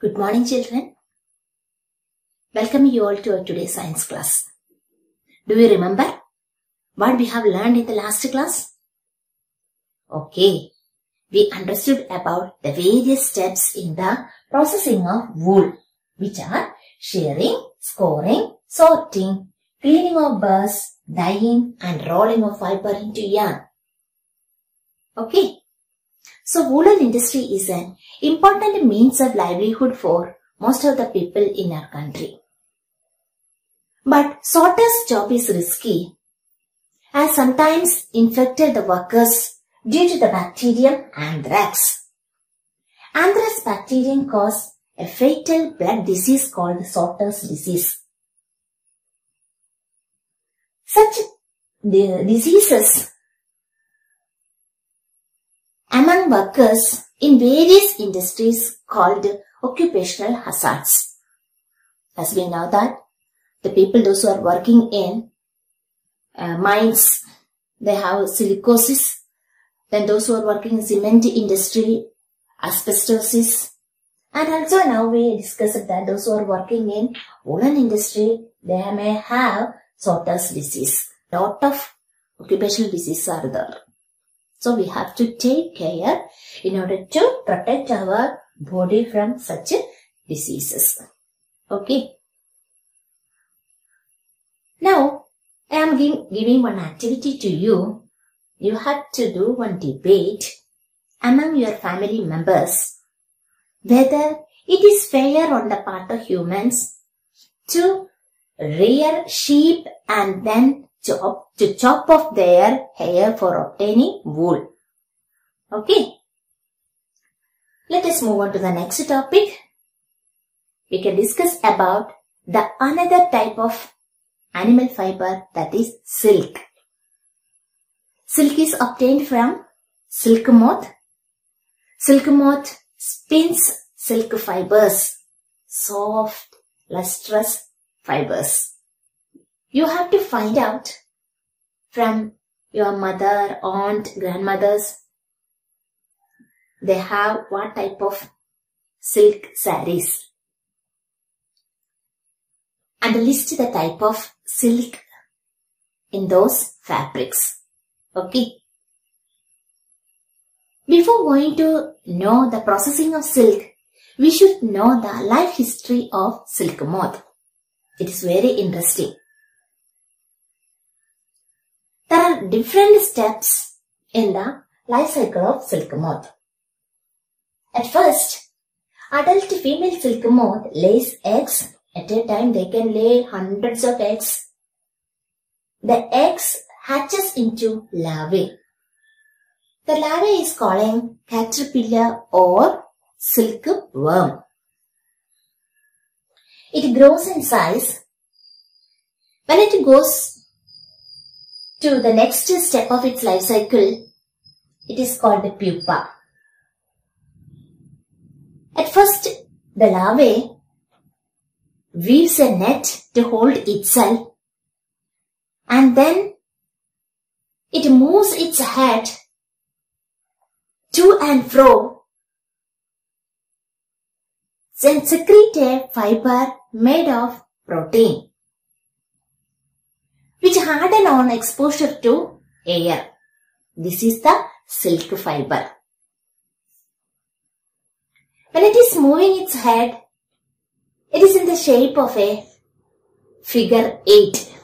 Good morning, children. Welcome you all to our today's science class. Do you remember what we have learned in the last class? Okay, we understood about the various steps in the processing of wool, which are shearing, scouring, sorting, cleaning of burrs, dyeing, and rolling of fiber into yarn. Okay. So woolen industry is an important means of livelihood for most of the people in our country. But sorter's job is risky as sometimes infected the workers due to the bacterium anthrax. Anthrax bacterium cause a fatal blood disease called sorter's disease. Such diseases among workers in various industries called occupational hazards. As we know that the people those who are working in uh, mines, they have silicosis. Then those who are working in cement industry, asbestosis. And also now we discussed that those who are working in woolen industry, they may have sorter's disease. Lot of occupational diseases are there. So we have to take care in order to protect our body from such diseases. Okay. Now, I am giving one activity to you. You have to do one debate among your family members whether it is fair on the part of humans to rear sheep and then chop, to chop off their hair for obtaining wool. Okay. Let us move on to the next topic. We can discuss about the another type of animal fiber that is silk. Silk is obtained from silk moth. Silk moth spins silk fibers, soft, lustrous fibers. You have to find out from your mother, aunt, grandmothers, they have what type of silk saris. And list the type of silk in those fabrics. Okay. Before going to know the processing of silk, we should know the life history of silk moth. It is very interesting. There are different steps in the life cycle of silk moth. At first, adult female silk moth lays eggs. At a time, they can lay hundreds of eggs. The eggs hatches into larvae. The larvae is called caterpillar or silkworm. It grows in size. When it goes to the next step of its life cycle, it is called the pupa. At first, the larvae weaves a net to hold itself and then it moves its head to and fro. And secrete a fiber made of protein which harden on exposure to air. This is the silk fiber. When it is moving its head, it is in the shape of a figure 8.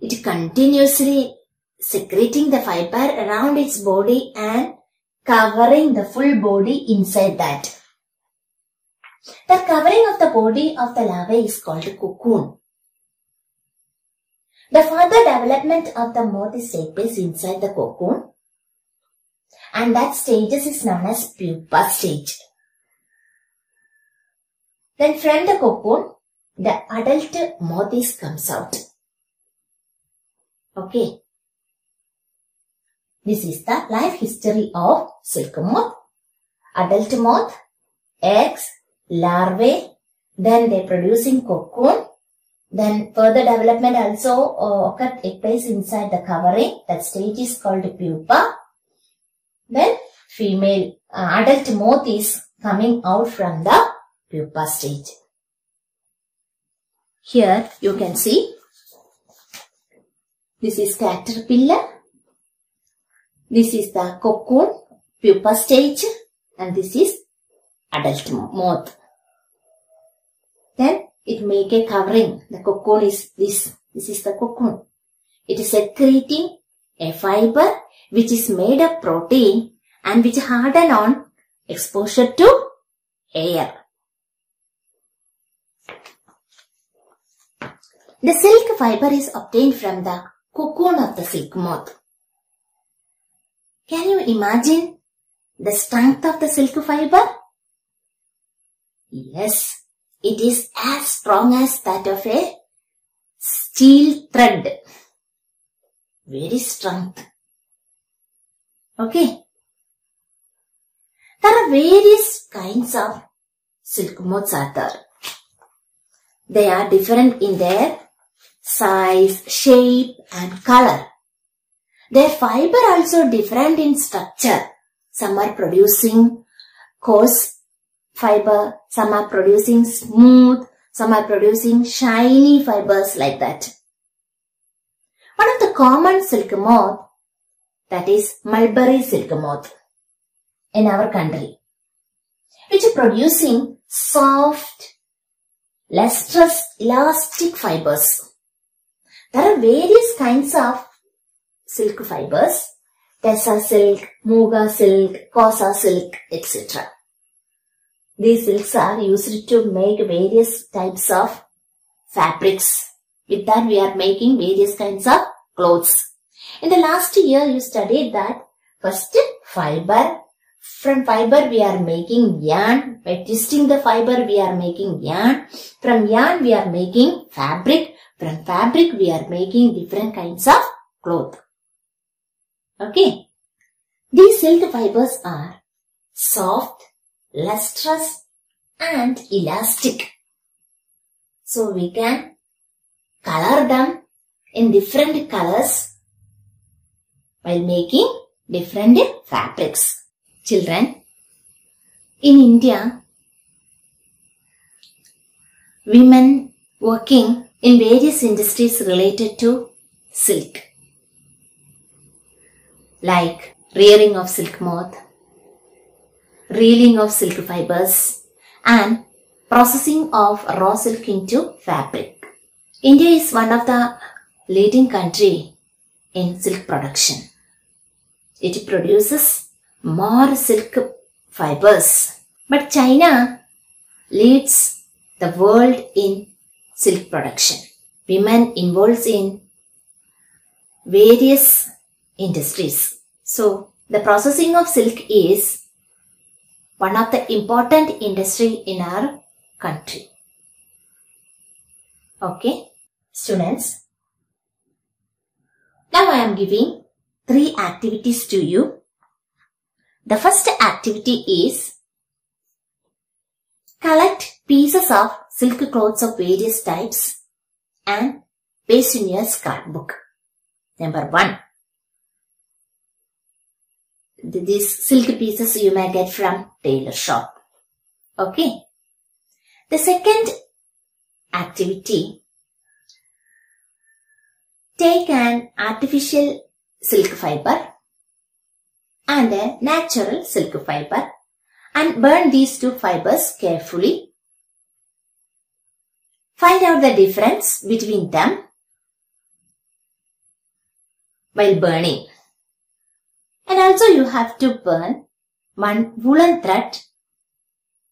It continuously secreting the fiber around its body and covering the full body inside that. The covering of the body of the larvae is called cocoon. The further development of the moth is take place inside the cocoon and that stages is known as pupa stage. Then from the cocoon, the adult moth is comes out. Okay. This is the life history of silk moth. Adult moth, eggs, larvae, then they producing cocoon, then further development also uh, occur take place inside the covering. That stage is called pupa. Then female uh, adult moth is coming out from the pupa stage. Here you can see this is caterpillar. This is the cocoon, pupa stage and this is adult moth. Then it make a covering. The cocoon is this. This is the cocoon. It is secreting a fiber which is made of protein and which harden on exposure to air. The silk fiber is obtained from the cocoon of the silk moth. Can you imagine the strength of the silk fiber? Yes, it is as strong as that of a steel thread. Very strong. Okay. There are various kinds of silk moths are there. They are different in their size, shape and color. Their fiber also different in structure. Some are producing coarse fiber, some are producing smooth, some are producing shiny fibers like that. One of the common silk moth that is mulberry silk moth in our country which is producing soft, lustrous, elastic fibers. There are various kinds of silk fibers, Tassar silk, Muga silk, Kosa silk, etc. These silks are used to make various types of fabrics. With that we are making various kinds of clothes. In the last year you studied that first fiber, from fiber we are making yarn, by twisting the fiber we are making yarn, from yarn we are making fabric, from fabric we are making different kinds of cloth. Okay. These silk fibers are soft, lustrous and elastic. So we can color them in different colors while making different fabrics. Children, in India, women working in various industries related to silk like rearing of silk moth, reeling of silk fibers and processing of raw silk into fabric. India is one of the leading country in silk production. It produces more silk fibers. But China leads the world in silk production. Women involved in various industries. So, the processing of silk is one of the important industry in our country. Okay, students. Now I am giving three activities to you. The first activity is collect pieces of silk clothes of various types and paste in your scrapbook. Number one. These silk pieces you may get from tailor shop. Okay. The second activity. Take an artificial silk fiber and a natural silk fiber and burn these two fibers carefully. Find out the difference between them while burning. And also you have to burn one woolen thread.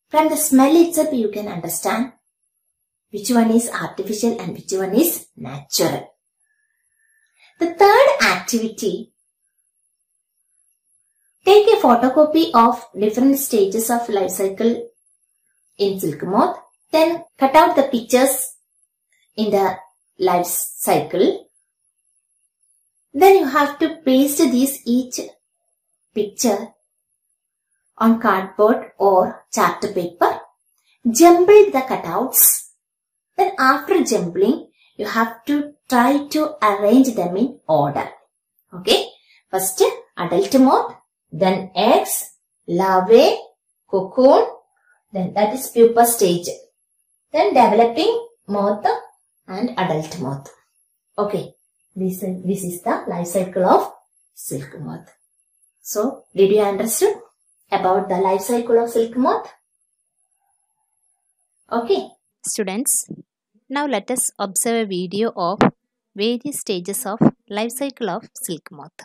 From the smell itself you can understand which one is artificial and which one is natural. The third activity Take a photocopy of different stages of life cycle in silk moth. Then cut out the pictures in the life cycle. Then you have to paste these each picture on cardboard or chart paper. Jumble the cutouts. Then after jumbling, you have to try to arrange them in order. Okay. First adult moth, then eggs, larvae, cocoon, then that is pupa stage. Then developing moth and adult moth. Okay, this, this is the life cycle of silk moth. So, did you understand about the life cycle of silk moth? Okay. Students, now let us observe a video of various stages of life cycle of silk moth.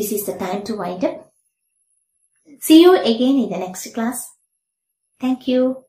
This is the time to wind up. See you again in the next class. Thank you.